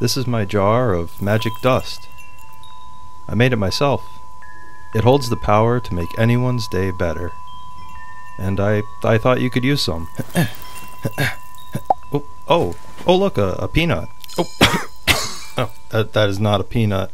This is my jar of magic dust. I made it myself. It holds the power to make anyone's day better. And I, I thought you could use some. oh, oh, oh, look, a, a peanut. Oh, oh uh, that, that is not a peanut.